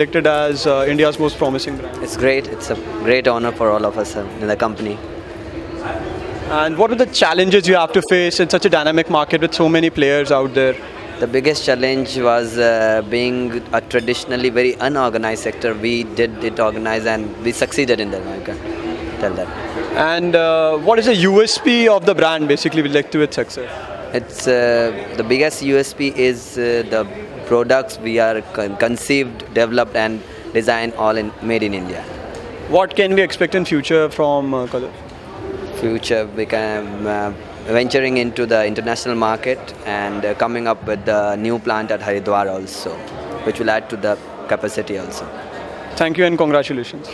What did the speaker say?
Selected as uh, India's most promising brand. It's great. It's a great honor for all of us uh, in the company. And what are the challenges you have to face in such a dynamic market with so many players out there? The biggest challenge was uh, being a traditionally very unorganized sector. We did it organized and we succeeded in that. I can tell that. And uh, what is the USP of the brand basically will like to its success? It's uh, the biggest USP is uh, the products we are con- conceived, developed, and designed all in made in India. What can we expect in future from uh, Kolors? Future become uh, venturing into the international market and uh, coming up with the new plant at Haridwar also, which will add to the capacity also. Thank you and congratulations.